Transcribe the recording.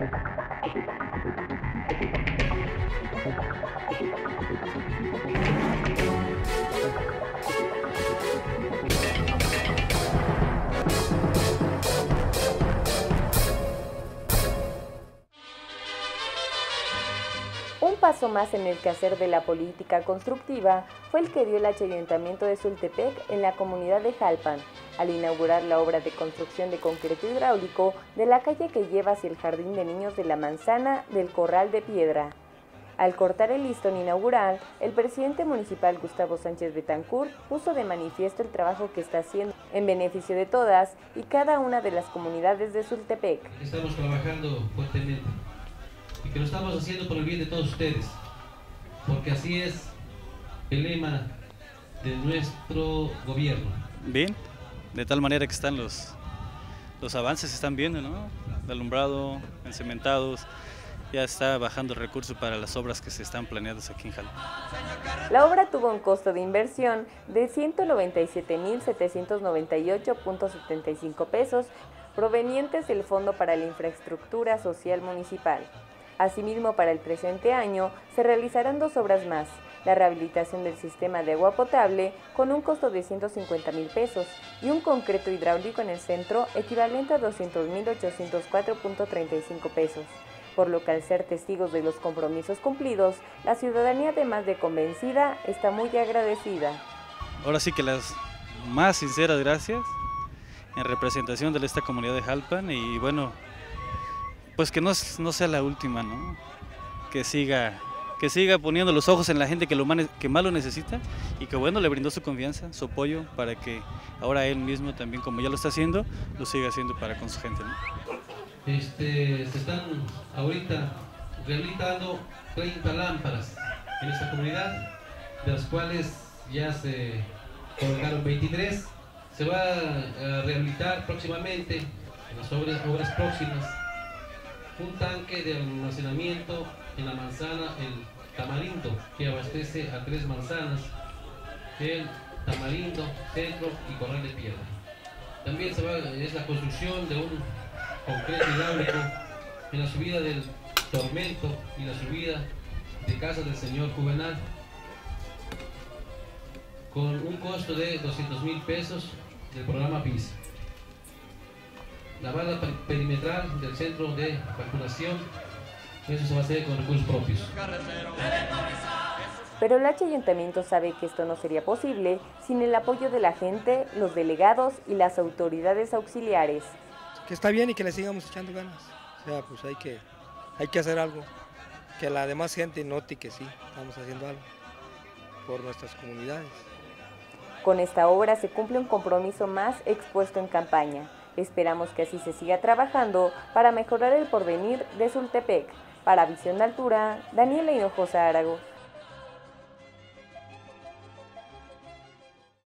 Un paso más en el quehacer de la política constructiva fue el que dio el Ayuntamiento de Sultepec en la comunidad de Jalpan, al inaugurar la obra de construcción de concreto hidráulico de la calle que lleva hacia el Jardín de Niños de la Manzana del Corral de Piedra. Al cortar el listón inaugural, el presidente municipal Gustavo Sánchez Betancourt puso de manifiesto el trabajo que está haciendo en beneficio de todas y cada una de las comunidades de Sultepec. Estamos trabajando fuertemente y que lo estamos haciendo por el bien de todos ustedes, porque así es el lema de nuestro gobierno. Bien, de tal manera que están los, los avances, están viendo, ¿no? De alumbrado, encementados, ya está bajando el recurso para las obras que se están planeadas aquí en Jalapa. La obra tuvo un costo de inversión de 197.798.75 pesos provenientes del Fondo para la Infraestructura Social Municipal. Asimismo, para el presente año se realizarán dos obras más, la rehabilitación del sistema de agua potable con un costo de 150 mil pesos y un concreto hidráulico en el centro equivalente a 200.804.35 pesos. Por lo que al ser testigos de los compromisos cumplidos, la ciudadanía además de convencida está muy agradecida. Ahora sí que las más sinceras gracias en representación de esta comunidad de Jalpan y bueno, pues que no, no sea la última, ¿no? Que siga, que siga poniendo los ojos en la gente que, más lo necesita y que bueno, le brindó su confianza, su apoyo para que ahora él mismo también, como ya lo está haciendo, lo siga haciendo para con su gente. Este, se están ahorita rehabilitando 30 lámparas en esta comunidad, de las cuales ya se colocaron 23. Se va a rehabilitar próximamente, en las obras, obras próximas, un tanque de almacenamiento en la manzana El Tamarindo, que abastece a tres manzanas, el Tamarindo, Centro y Corral de Piedra. También se va, es la construcción de un concreto hidráulico en la subida del Tormento y la subida de casa del señor Juvenal, con un costo de 200 mil pesos del programa PIS la banda perimetral del centro de vacunación, eso se va a hacer con recursos propios. Pero el H Ayuntamiento sabe que esto no sería posible sin el apoyo de la gente, los delegados y las autoridades auxiliares. Que está bien y que le sigamos echando ganas. O sea, pues hay que, hay que hacer algo. Que la demás gente note que sí, estamos haciendo algo por nuestras comunidades. Con esta obra se cumple un compromiso más expuesto en campaña. Esperamos que así se siga trabajando para mejorar el porvenir de Sultepec. Para Visión de Altura, Daniela Hinojosa Arago.